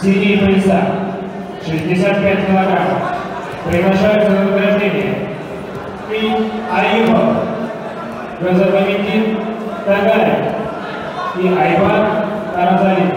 синие пояса, 65 килограмм, приглашаются на награждение и Аюбов, Газармамеддин Тагаев. И Айбан Таразалин.